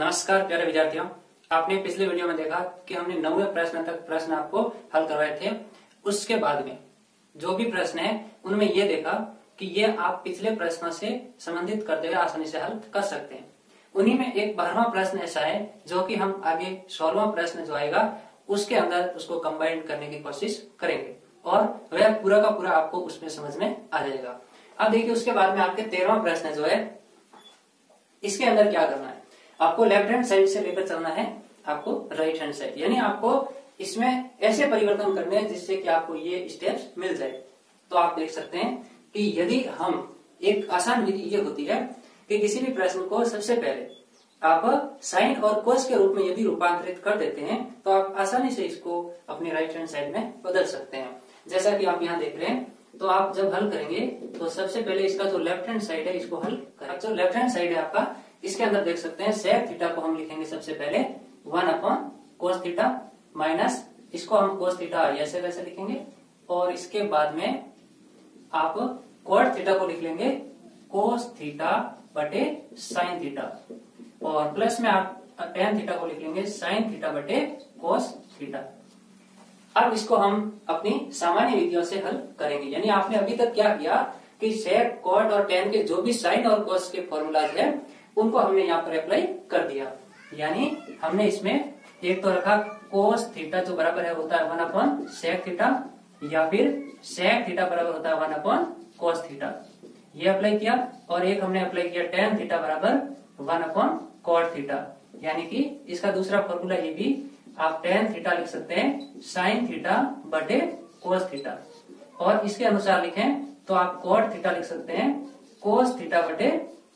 नमस्कार, प्यारे विद्यार्थियों। आपने पिछले वीडियो में देखा कि हमने नौवे प्रश्न तक प्रश्न आपको हल करवाए थे। उसके बाद में जो भी प्रश्न है, उनमें ये देखा कि ये आप पिछले प्रश्नों से संबंधित करते हुए आसानी से हल कर सकते हैं। उन्हीं में एक बारहवा प्रश्न ऐसा है, जो कि हम आगे सोलवा प्रश्न जो आएगा, उसके अंदर उसको कंबाइंड करने की कोशिश करेंगे। और वह पूरा का पूरा आपको उसमें समझ में आ जाएगा। अब देखिए, उसके बाद में आपके तेरहवा प्रश्न जो है, इसके अंदर क्या करना है? आपको लेफ़्ट हैंड साइड से लेकर चलना है, आपको राइट हैंड साइड यानी आपको इसमें ऐसे परिवर्तन करने हैं जिससे कि आपको ये स्टेप्स मिल जाए। तो आप देख सकते हैं कि यदि हम, एक आसान विधि ये होती है कि किसी भी प्रश्न को सबसे पहले आप साइन और कोस के रूप में यदि रूपांतरित कर देते हैं तो आप आसानी से इसको अपने राइट हैंड साइड में बदल सकते हैं। जैसा कि आप यहाँ देख रहे हैं तो आप जब हल करेंगे तो सबसे पहले इसका जो लेफ़्ट हैंड साइड है, इसको हल करें। जो लेफ़्ट हैंड साइड है आपका इसके अंदर देख सकते हैं सेक थीटा को हम लिखेंगे सबसे पहले one upon cos theta minus इसको हम कोस थीटा ऐसे वैसे लिखेंगे, और इसके बाद में आप कोड थीटा को लिख लेंगे कोस थीटा बटे साइन थीटा और प्लस में आप टेन थीटा को लिख लेंगे साइन थीटा बटे कोस थीटा अब इसको हम अपनी सामान्य विधियों से हल करेंगे, यानी आपने अभी तक क्या किया कि सेक कॉट और टेन के जो भी साइन और कोस के फॉर्मूलाज है उनको हमने यहाँ पर अप्लाई कर दिया। यानी हमने इसमें एक तो रखा कोस थीटा जो बराबर है होता है वन अपॉन सेक थीटा या फिर सेक थीटा बराबर होता है वन अपॉन कोस थीटा ये अप्लाई किया और एक हमने अप्लाई किया टेन थीटा बराबर वन अपॉन कॉट थीटा यानी कि इसका दूसरा फॉर्मूला ये भी, आप टेन थीटा लिख सकते हैं साइन थीटा बटे कोस थीटा और इसके अनुसार लिखें तो आप कोट थीटा लिख सकते हैं कोस थीटा बटे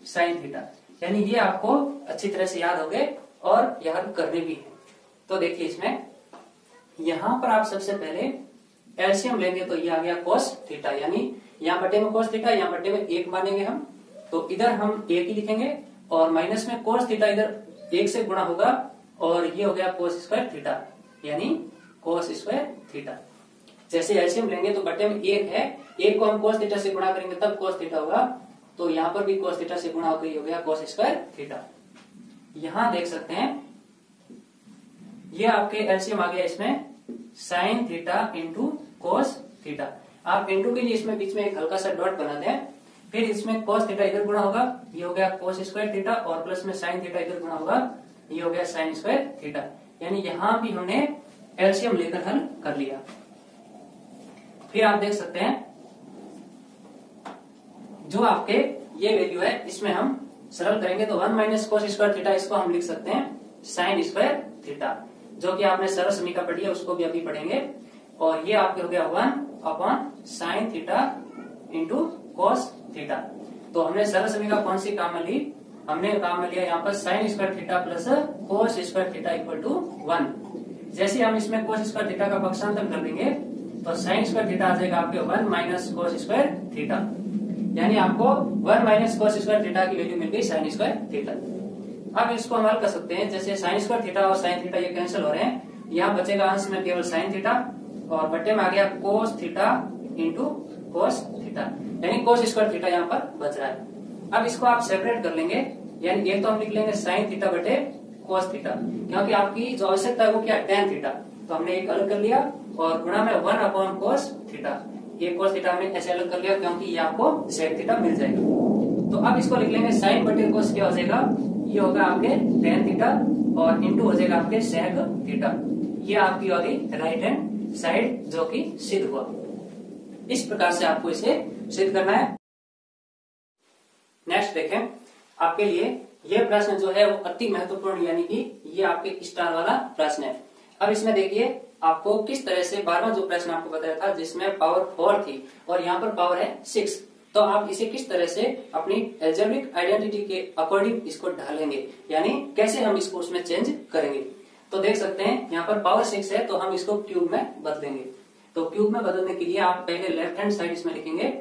साइन थीटा यानी ये आपको अच्छी तरह से याद हो गए और याद करने भी है। तो देखिए इसमें, यहाँ पर आप सबसे पहले एल्सियम लेंगे तो ये आ गया कोस थीटा यानी यहाँ बटे में कोस थीटा यहाँ बटे में एक मानेंगे हम। तो इधर हम एक ही लिखेंगे और माइनस में कोस थीटा इधर एक से गुणा होगा और ये हो गया कोस स्क्वायर थीटा यानी कोस स्क्वायर थीटा जैसे एल्सियम लेंगे तो बटे में एक है, एक को हम कोस थीटा से गुणा करेंगे तब कोस थीटा होगा। तो यहाँ पर भी कोस थीटा से गुणा होकर हो गया कोस स्क्वायर थीटा यहाँ देख सकते हैं, ये आपके एल्सियम आ गया इसमें sine theta into cos theta आप इंटू के लिए इसमें बीच में एक हल्का सा डॉट बना दें, फिर इसमें कोस थीटा इधर गुणा होगा, ये हो गया कोस स्क्वायर थीटा और प्लस में साइन थीटा इधर गुणा होगा, ये हो गया साइन स्क्वायर थीटा यानी यहाँ भी हमने एल्सियम लेकर हल कर लिया। फिर आप देख सकते हैं जो आपके ये वैल्यू है, इसमें हम सरल करेंगे तो one minus cos square theta इसको हम लिख सकते हैं साइन स्क्वायर थीटा जो कि आपने सरल समीका पढ़ी है, उसको भी अभी पढ़ेंगे। और ये आपके हो गया one upon sine theta into cos theta तो हमने सरल समीका कौन सी काम में ली? हमने काम में लिया यहाँ पर sine square theta plus cos square theta equal to one जैसे हम इसमें कोस स्क्वायर थीटा का पक्षांतर कर देंगे तो साइन स्क्वायर थीटा आ जाएगा आपके one minus cos square theta यानी आपको one minus cos square theta की वैल्यू मिल गई साइन स्क्वायर थीटा अब इसको हम हल कर सकते हैं, जैसे साइन स्क्वायर थीटा और साइन थीटा ये कैंसिल हो रहे हैं, यहाँ बचेगा अंश में केवल साइन थीटा और बट्टे में आ गया cos theta into cos theta यानी कोस स्क्वायर थीटा यहाँ पर बच रहा है। अब इसको आप सेपरेट कर लेंगे, यानी एक तो हम लिख लेंगे साइन थीटा बटे कोस थीटा क्योंकि आपकी जो आवश्यकता है वो क्या टेन थीटा तो हमने एक अलग कर लिया और गुणा में वन अपॉन कोस थीटा ये कोस थीटा हमने ऐसे अलग कर लिया क्योंकि ये आपको सेक थीटा मिल जाएगा। तो अब इसको लिख लेंगे साइन बटे कोस क्या हो जाएगा? ये होगा आपके टेन थीटा और इंटू हो जाएगा आपके सेक थीटा ये आपकी होगी राइट हैंड साइड जो कि सिद्ध हुआ। इस प्रकार से आपको इसे सिद्ध करना है। नेक्स्ट देखें, आपके लिए यह प्रश्न जो है वो अति महत्वपूर्ण, यानी कि ये आपके स्टार वाला प्रश्न है। अब इसमें देखिए आपको किस तरह से बारवा जो प्रश्न आपको बताया था, जिसमें पावर फोर थी, और यहाँ पर पावर है सिक्स तो आप इसे किस तरह से अपनी एल्जेब्रिक आइडेंटिटी के अकॉर्डिंग इसको ढालेंगे? यानी कैसे हम इसको उसमें चेंज करेंगे? तो देख सकते हैं, यहाँ पर पावर सिक्स है तो हम इसको क्यूब में बदलेंगे। तो क्यूब में बदलने के लिए आप पहले लेफ़्ट हैंड साइड इसमें लिखेंगे,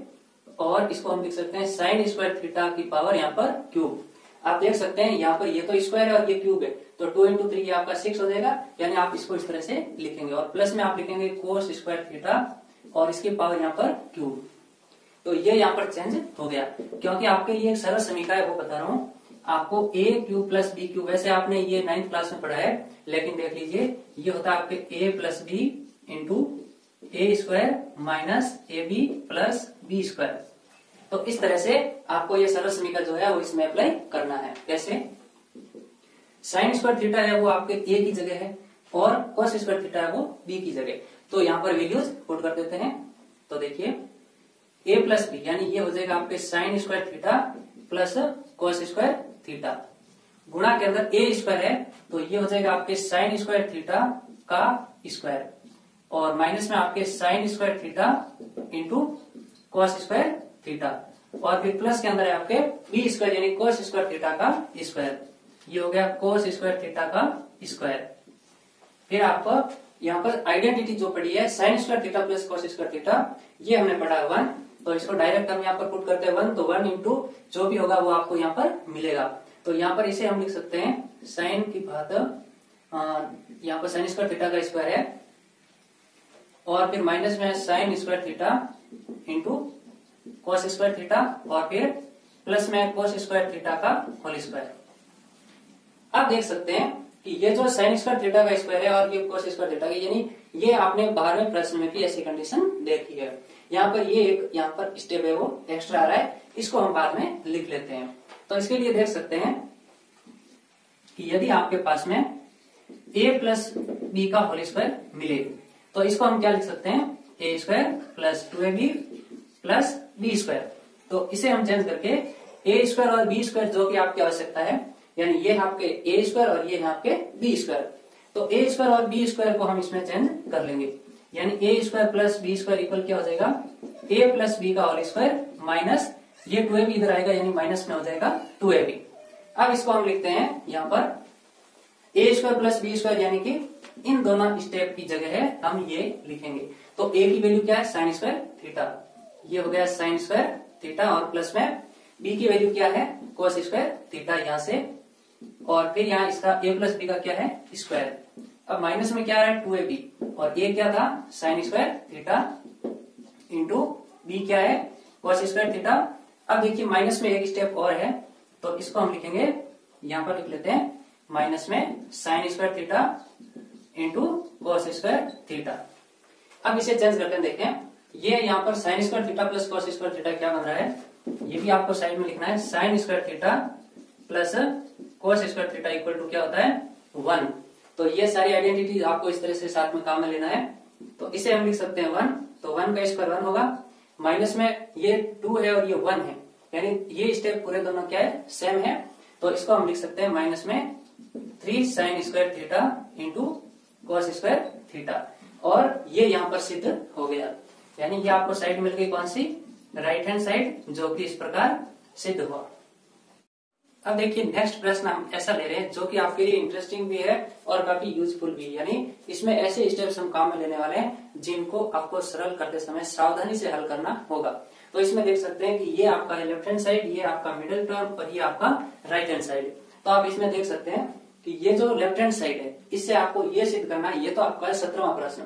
और इसको हम लिख सकते हैं साइन स्क्वायर थीटा की पावर यहाँ पर क्यूब आप देख सकते हैं, यहाँ पर ये तो स्क्वायर है और ये क्यूब है। तो टू इंटू थ्री आपका सिक्स हो जाएगा, यानी आप इसको इस तरह से लिखेंगे। और प्लस में आप लिखेंगे कोस स्क्वायर थीटा और इसके पावर यहाँ पर क्यूब तो ये यहाँ पर चेंज हो गया, क्योंकि आपके लिए एक सरल है, वो बता रहा हूँ। आपको A cube plus B cube वैसे आपने ये नाइन्थ क्लास में पढ़ा है, लेकिन देख लीजिए, ये होता है आपके A plus B into A square minus A B plus B square तो इस तरह से आपको ये सरल समीकरण जो है वो इसमें अप्लाई करना है। कैसे? साइन स्क्वायर थीटा है वो आपके ए की जगह है और कॉस स्क्वायर थीटा है वो बी की जगह। तो यहाँ पर वैल्यूज़ पुट कर देते हैं। तो देखिए ए प्लस बी यानी ये हो जाएगा आपके sine square theta plus cos square theta गुणा के अंदर ए स्क्वायर है तो ये हो जाएगा आपके साइन स्क्वायर थीटा का स्क्वायर और माइनस में आपके sine square theta into cos square theta. और फिर प्लस के अंदर है आपके बी स्क्वायर यानी कॉस स्क्वायर थीटा का स्क्वायर ये हो गया कोस स्क्वायर थीटा का स्क्वायर फिर आपको यहाँ पर आइडेंटिटी जो पड़ी है sine square theta plus cos square theta ये हमने पढ़ा वन तो इसको डायरेक्ट हम यहाँ पर पुट करते हैं वन तो वन इंटू जो भी होगा वो आपको यहाँ पर मिलेगा। तो यहाँ पर इसे हम लिख सकते हैं साइन की बात यहाँ पर साइन स्क्वायर थीटा का स्क्वायर है। और फिर माइनस में sine square theta into cos square theta और फिर प्लस में कॉस स्क्वायर थीटा का होल स्क्वायर अब देख सकते हैं कि ये जो साइन स्क्वायर थीटा का स्क्वायर है और ये कोस स्क्वायर थीटा का, यानी ये आपने बारहवें प्रश्न में भी ऐसी कंडीशन देखी है। यहाँ पर ये एक, यहाँ पर स्टेप है वो एक्स्ट्रा आ रहा है, इसको हम बाद में लिख लेते हैं। तो इसके लिए देख सकते हैं कि यदि आपके पास में ए प्लस बी का होल स्क्वायर मिले तो इसको हम क्या लिख सकते हैं? A square plus two A B plus B square तो इसे हम चेंज करके ए स्क्वायर और बी स्क्वायर जो कि आपकी आवश्यकता है, यानी ये है आपके ए स्क्वायर और ये है आपके बी स्क्वायर तो ए स्क्वायर और बी स्क्वायर को हम इसमें चेंज कर लेंगे. यानी A square plus B square equal क्या हो जाएगा? ए प्लस बी का होल स्क्वायर माइनस ये टू ए बी इधर आएगा, यानी माइनस में हो जाएगा टू ए बी अब इसको हम लिखते हैं यहाँ पर. A square plus B square यानी कि इन दोनों स्टेप की जगह है हम ये लिखेंगे. तो ए की वैल्यू क्या है? साइन स्क्वायर थीटा ये हो गया साइन स्क्वायर थीटा और प्लस में बी की वैल्यू क्या है? कोस स्क्वायर थीटा यहाँ से और फिर यहाँ इसका ए प्लस बी का क्या है? स्क्वायर अब माइनस में क्या है? टू ए बी और ए क्या था? Sine square theta into B क्या है? कॉस स्क्वायर थीटा अब देखिए माइनस में एक स्टेप और है तो इसको हम लिखेंगे, यहाँ पर लिख लेते हैं माइनस में sine square theta into cos square theta अब इसे चेंज करके देखें ये यहाँ पर sine square theta plus cos square theta क्या बन रहा है? ये भी आपको साइड में लिखना है। Sine square theta plus cos square theta equal to क्या होता है? वन तो ये सारी आइडेंटिटी आपको इस तरह से साथ में काम में लेना है। तो इसे हम लिख सकते हैं वन तो वन का स्क्वायर वन होगा। माइनस में ये टू है और ये वन है। यानी ये स्टेप पूरे दोनों क्या है? सेम है। तो इसको हम लिख सकते हैं माइनस में three sine square theta into cos square theta और ये यहाँ पर सिद्ध हो गया। यानी ये आपको साइड मिल गई कौन सी? राइट हैंड साइड जो कि इस प्रकार सिद्ध हुआ। अब देखिए नेक्स्ट प्रश्न हम ऐसा ले रहे हैं, जो कि आपके लिए इंटरेस्टिंग भी है और काफ़ी यूजफुल भी यानी इसमें ऐसे स्टेप्स हम काम में लेने वाले हैं, जिनको आपको सरल करते समय सावधानी से हल करना होगा। तो इसमें देख सकते हैं कि ये आपका लेफ़्ट हैंड साइड ये आपका मिडिल टर्म और ये आपका राइट हैंड साइड तो आप इसमें देख सकते हैं कि ये जो लेफ़्ट हैंड साइड है, इससे आपको ये सिद्ध करना है, ये तो आपका है सत्रहवा प्रश्न।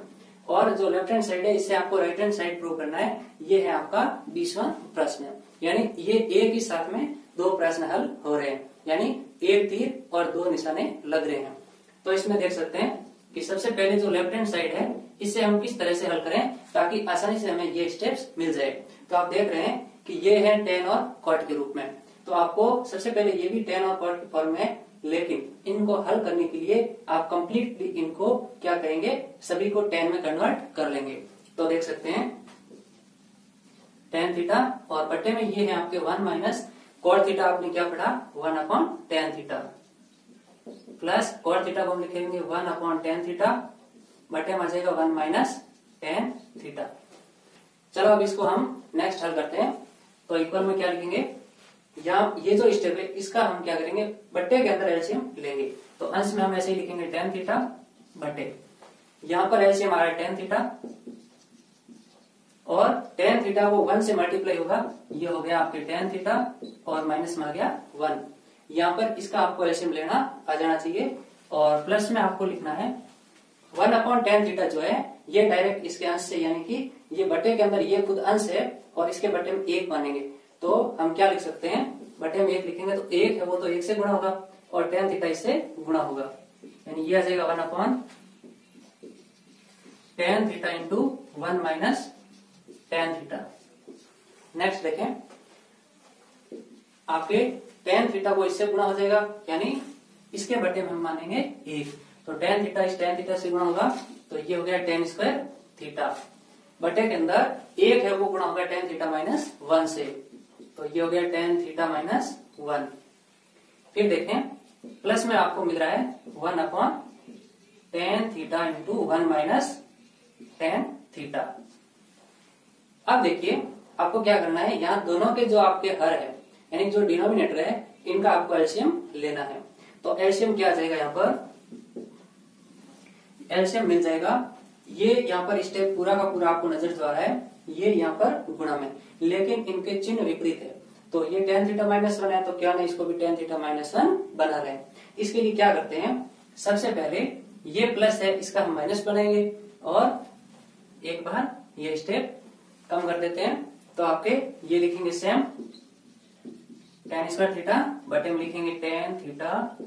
और जो लेफ़्ट हैंड साइड है इससे आपको राइट हैंड साइड प्रूव करना है। ये है आपका बीसवा प्रश्न। यानी ये एक ही साथ में दो प्रश्न हल हो रहे हैं। यानी एक तीर और दो निशाने लग रहे हैं। तो इसमें देख सकते हैं कि सबसे पहले जो लेफ़्ट हैंड साइड है, इसे हम किस तरह से हल करें ताकि आसानी से हमें ये स्टेप्स मिल जाए। तो आप देख रहे हैं कि ये है टेन और कॉट के रूप में। तो आपको सबसे पहले ये भी टेन और कॉट के फॉर्म में लेकिन इनको हल करने के लिए आप कंप्लीटली इनको क्या करेंगे? सभी को टेन में कन्वर्ट कर लेंगे। तो देख सकते हैं टेन थीटा और बट्टे में ये है आपके वन माइनस कॉट थीटा आपने क्या पढ़ा? One upon tan theta plus cot theta को हम लिखेंगे वन अपॉन टेन थीटा बटे में आ जाएगा वन माइनस टेन थीटा चलो अब इसको हम नेक्स्ट हल करते हैं। तो इक्वल में क्या लिखेंगे? यहाँ ये जो स्टेप है, इसका हम क्या करेंगे? बट्टे के अंदर एलसीएम लेंगे। तो अंश में हम ऐसे ही लिखेंगे टेन थीटा बटे यहाँ पर एलसीएम आ रहा है टेन थीटा और टेन थीटा वो वन से मल्टीप्लाई होगा, ये हो गया आपके टेन थीटा और माइनस में आ गया वन यहाँ पर इसका आपको एल्सियम लेना आ जाना चाहिए, और प्लस में आपको लिखना है वन अपॉन टेन थीटा जो है, ये डायरेक्ट इसके अंश से, यानी कि ये बटे के अंदर ये खुद अंश है, और इसके बटे में एक मानेंगे तो हम क्या लिख सकते हैं? बटे में एक लिखेंगे तो एक है वो तो एक से गुणा होगा और टेन थीटा इससे गुणा होगा। यानी ये आ जाएगा one upon tan theta into one minus tan theta next देखें। आपके टेन थीटा को इससे गुणा हो जाएगा, यानी इसके बटे में हम मानेंगे एक। तो टेन थीटा इस टेन थीटा से गुणा होगा तो ये हो गया टेन स्क्वायर थीटा बटे के अंदर एक है वो गुणा होगा टेन थीटा माइनस वन से। तो ये हो गया टेन थीटा माइनस वन फिर देखें प्लस में आपको मिल रहा है one upon tan theta into one minus tan theta अब देखिए, आपको क्या करना है, यहाँ दोनों के जो आपके हर है, यानी जो डिनोमिनेटर है, इनका आपको एल्शियम लेना है। तो एल्शियम क्या आ जाएगा यहाँ पर? एल्शियम मिल जाएगा। ये यहाँ पर स्टेप पूरा का पूरा आपको नज़र आ रहा है। ये यहाँ पर गुणा में लेकिन इनके चिन्ह विपरीत है। तो ये टेन थीटा माइनस वन है तो क्या नहीं इसको भी टेन थीटा माइनस वन बना रहे इसके लिए क्या करते हैं? सबसे पहले ये प्लस है, इसका हम माइनस बनाएँगे और एक बार ये स्टेप कम कर देते हैं। तो आपके ये लिखेंगे सेम टेन स्क्वायर थीटा बटे में लिखेंगे टेन थीटा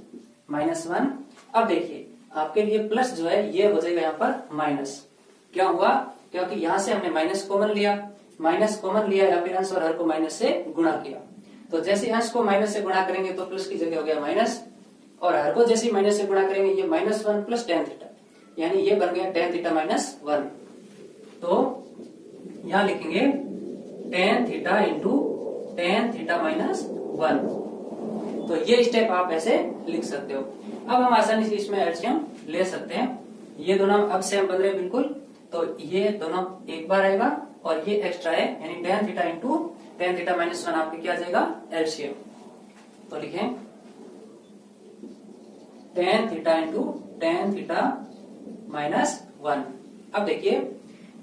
माइनस वन अब देखिए, आपके लिए प्लस जो है, ये हो जाएगा यहाँ पर माइनस क्या हुआ? क्योंकि यहाँ से हमने माइनस कॉमन लिया। माइनस कॉमन लिया या फिर अंश और हर को माइनस से गुणा किया। तो जैसे अंश को माइनस से गुणा करेंगे तो प्लस की जगह हो गया माइनस और हर को जैसे माइनस से गुणा करेंगे, ये minus one plus tan theta यानी ये बन गया टेन थीटा माइनस वन तो यहाँ लिखेंगे tan theta into tan theta minus one तो ये स्टेप आप ऐसे लिख सकते हो। अब हम आसानी से इसमें एल्सियम ले सकते हैं। ये दोनों अब सेम बन रहे बिल्कुल। तो ये दोनों एक बार आएगा और ये एक्स्ट्रा है, यानी tan theta into tan theta minus one आपके क्या जाएगा? एल्सियम तो लिखें। Tan theta into tan theta minus one अब देखिए,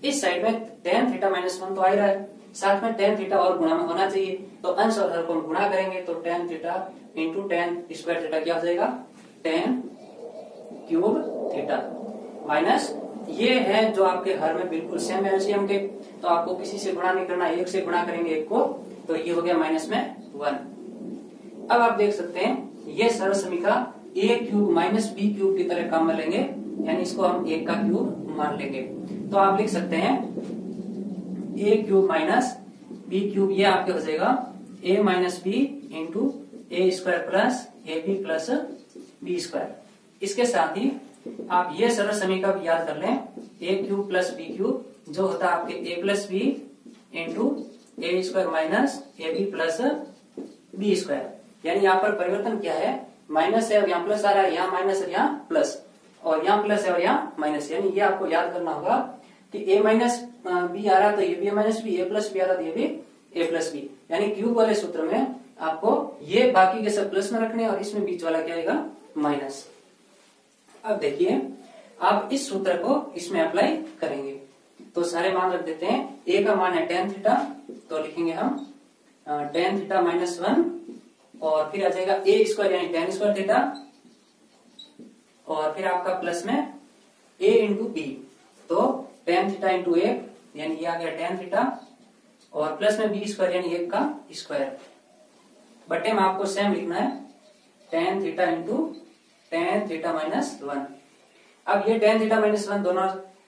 इस साइड में टेन थीटा माइनस वन तो आ ही रहा है। साथ में टेन थीटा और गुणा में होना चाहिए। तो अंश और हर को गुणा करेंगे तो tan theta into tan square theta क्या हो जाएगा? टेन क्यूब थीटा माइनस ये है जो आपके हर में बिल्कुल सेम एलसीएम के तो आपको किसी से गुणा नहीं करना, एक से गुणा करेंगे एक को तो ये हो गया माइनस में वन अब आप देख सकते हैं, ये सरल समीका A cube minus B cube की तरह काम लेंगे यानी इसको हम एक का क्यूब मान लेंगे. तो आप लिख सकते हैं A cube minus B cube ये आपके हो जाएगा A minus B into A square plus A B plus B square इसके साथ ही आप ये सरल समीकरण याद कर लें। A cube plus B cube जो होता है आपके A plus B into A square minus A B plus B square यानी यहाँ पर परिवर्तन क्या है? माइनस है और यहाँ प्लस आ रहा है। यहाँ माइनस है यहाँ प्लस और यहाँ प्लस है और यहाँ माइनस यानी ये आपको याद करना होगा कि ए माइनस बी आ रहा तो ये भी minus B A plus B आ रहा तो ये भी ए प्लस बी यानी क्यूब वाले सूत्र में आपको ये बाकी के सब प्लस में रखने और इसमें बीच वाला क्या आएगा? माइनस अब देखिए, आप इस सूत्र को इसमें अप्लाई करेंगे। तो सारे मान रख देते हैं। ए का मान है टेन थीटा तो लिखेंगे हम टेन थीटा माइनस वन और फिर आ जाएगा ए स्क्वायर यानी टेन स्क्वायर थीटा और फिर आपका प्लस में ए इंटू बी तो टेन थीटा इंटू ए यानी ये आ गया टेन थीटा और प्लस में बी स्क्वायर यानी एक का स्क्वायर बटे में आपको सेम लिखना है tan theta into tan theta minus one अब ये टेन थीटा माइनस वन दोनों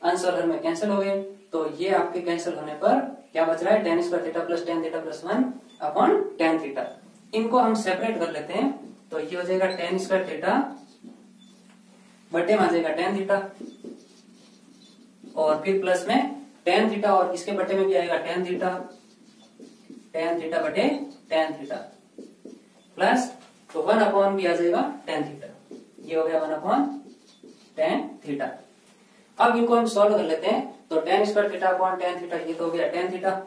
आंसर में कैंसिल हो गए। तो ये आपके कैंसिल होने पर क्या बच रहा है? Tan square theta plus tan theta plus one upon tan theta इनको हम सेपरेट कर लेते हैं। तो ये हो जाएगा टेन स्क्वायर थीटा बटे में आ जाएगा टेन थीटा और फिर प्लस में टेन थीटा और इसके बटे में भी आएगा टेन थीटा टेन थीटा बटे टेन थीटा प्लस तो वन अपॉन भी आ जाएगा टेन थीटा ये हो गया वन अपॉन टेन थीटा अब इनको हम सॉल्व कर लेते हैं तो tan square theta upon tan theta ये तो हो गया टेन थीटा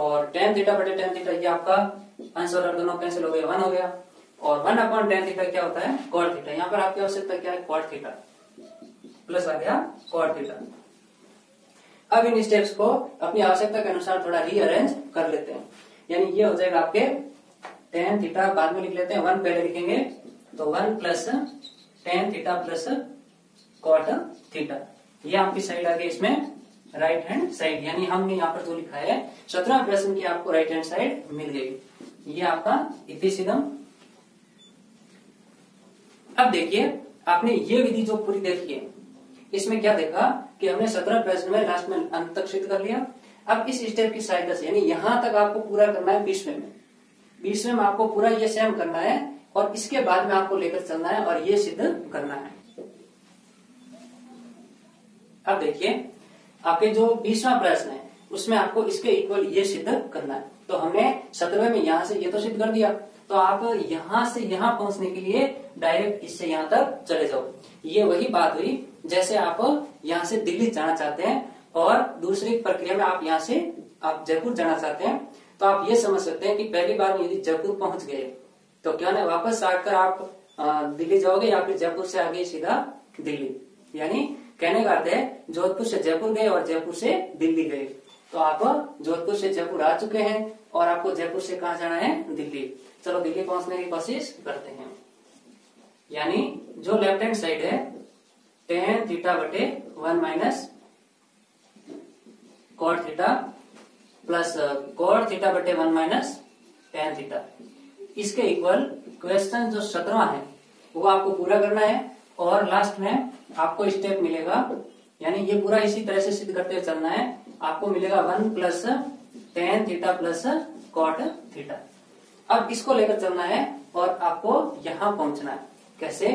और टेन थीटा बटे टेन थीटा ये आपका आंसर और दोनों कैंसिल हो गया वन हो गया। और वन अपॉन टेन थीटा क्या होता है? कॉट थीटा यहाँ पर आपकी आवश्यकता क्या है? कॉट थीटा प्लस आ गया कॉट थीटा अब इन स्टेप्स को अपनी आवश्यकता के अनुसार थोड़ा रीअरेंज कर लेते हैं। यानी ये हो जाएगा आपके टेन थीटा बाद में लिख लेते हैं, वन पहले लिखेंगे तो one plus tan theta plus cot theta ये आपकी साइड आ गई इसमें राइट हैंड साइड यानी हमने यहाँ पर जो लिखा है सत्रह प्रश्न की आपको राइट हैंड साइड मिल गई। ये आपका इफिसिदम अब देखिए, आपने ये विधि जो पूरी देखी है, इसमें क्या देखा कि हमने सत्रह प्रश्न में लास्ट में अंत सिद्ध कर लिया। अब इस स्टेप की सहायता से, यानी यहाँ तक आपको पूरा करना है बीसवें में। बीसवें में आपको पूरा ये सेम करना है और इसके बाद में आपको लेकर चलना है और ये सिद्ध करना है। अब देखिए, आपके जो बीसवा प्रश्न है, उसमें आपको इसके इक्वल ये सिद्ध करना है। तो हमने सत्रहवें में यहाँ से ये तो सिद्ध कर दिया। तो आप यहाँ से यहाँ पहुँचने के लिए डायरेक्ट इससे यहाँ तक चले जाओ। ये वही बात हुई, जैसे आप यहाँ से दिल्ली जाना चाहते हैं और दूसरी प्रक्रिया में आप यहाँ से आप जयपुर जाना चाहते हैं तो आप ये समझ सकते हैं कि पहली बार यदि जयपुर पहुँच गए तो क्या ना वापस आकर आप दिल्ली जाओगे या फिर जयपुर से आगे सीधा दिल्ली। यानी कहने का है, जोधपुर से जयपुर गए और जयपुर से दिल्ली गए। तो आप जोधपुर से जयपुर आ चुके हैं और आपको जयपुर से कहा जाना है? दिल्ली। चलो, दिल्ली पहुँचने की कोशिश करते हैं। यानी जो लेफ़्ट हैंड साइड है टेन थीटा बटे one minus cot theta plus cot theta बटे वन माइनस टेन थीटा इसके इक्वल क्वेश्चन जो सत्रवा है, वो आपको पूरा करना है और लास्ट में आपको स्टेप मिलेगा। यानी ये पूरा इसी तरह से सिद्ध करते हुए चलना है। आपको मिलेगा one plus tan theta plus cot theta अब इसको लेकर चलना है और आपको यहाँ पहुँचना है। कैसे?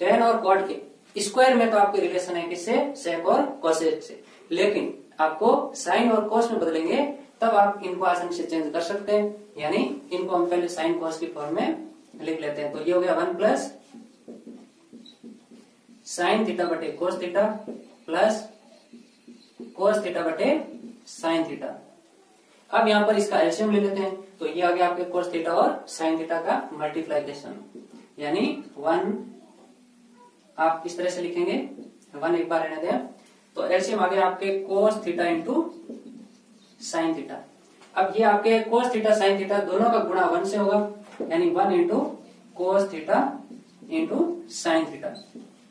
टेन और कॉट के स्क्वायर में तो आपके रिलेशन है किससे? सेक और कोसेक से। लेकिन आपको साइन और कॉस में बदलेंगे, तब आप इनको आसानी से चेंज कर सकते हैं। यानी इनको हम पहले साइन कॉस की फॉर्म में लिख लेते हैं। तो ये हो गया वन प्लस साइन थीटा बटे cos theta plus cos theta बटे साइन थीटा। अब यहाँ पर इसका एल्सियम ले लेते हैं। तो ये आ गया आपके कोस थीटा और साइन थीटा का मल्टीप्लाइकेशन यानी वन, आप इस तरह से लिखेंगे? वन एक बार रहने दें। तो एल्सियम आ गया आपके cos theta into sine theta अब ये आपके कोस थीटा साइन थीटा दोनों का गुणा वन से होगा, यानी one into cos theta into sine theta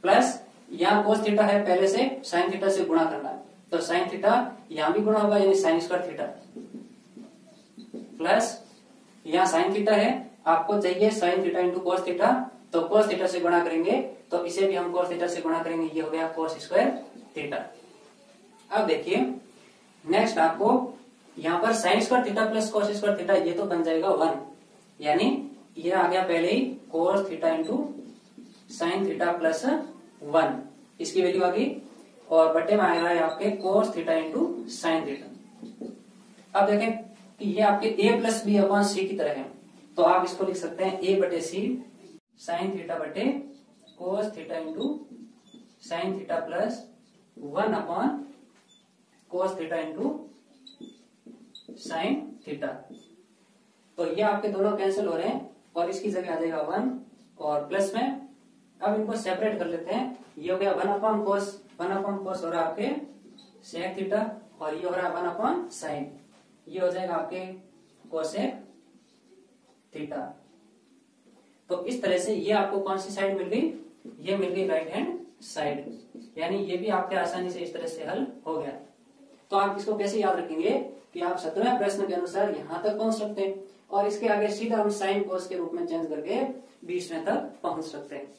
plus यहाँ कोस थीटा है पहले से साइन थीटा से गुणा करना है। तो साइन थीटा यहाँ भी गुणा होगा, यानी साइन स्क्वायर थीटा प्लस यहाँ साइन थीटा है, आपको चाहिए sine theta into cos theta तो कोस थीटा से गुणा करेंगे तो इसे भी हम कोस थीटा से गुणा करेंगे, ये हो गया कोस स्क्वायर थीटा अब देखिए नेक्स्ट आपको यहाँ पर sine square theta plus cos square theta ये तो बन जाएगा वन यानी ये आ गया पहले ही cos theta into sine theta plus one इसकी वैल्यू आ गई और बटे में आ रहा है आपके cos theta into sine theta अब देखें कि ये आपके A plus B upon C की तरह है। तो आप इसको लिख सकते हैं ए बटे सी साइन थीटा बटे cos theta into sine theta plus one upon cos theta into sine theta तो ये आपके दोनों कैंसिल हो रहे हैं और इसकी जगह आ जाएगा वन और प्लस में। अब इनको सेपरेट कर लेते हैं। ये हो गया one upon cos one upon cos हो रहा है आपके सेक थीटा और ये हो रहा है वन अपॉन साइन ये हो जाएगा आपके कोसेक थीटा तो इस तरह से ये आपको कौन सी साइड मिल गई? ये मिल गई राइट हैंड साइड यानी ये भी आपके आसानी से इस तरह से हल हो गया। तो आप इसको कैसे याद रखेंगे कि आप सत्रह प्रश्न के अनुसार यहाँ तक पहुँच सकते हैं और इसके आगे सीधा हम साइन कोस के रूप में चेंज करके बीसवें तक पहुँच सकते हैं।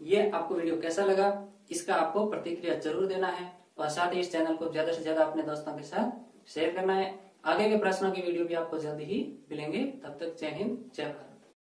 ये आपको वीडियो कैसा लगा? इसका आपको प्रतिक्रिया ज़रूर देना है और साथ ही इस चैनल को ज़्यादा से ज़्यादा अपने दोस्तों के साथ शेयर करना है। आगे के प्रश्नों की वीडियो भी आपको जल्दी ही मिलेंगे। तब तक जय हिंद, जय भारत।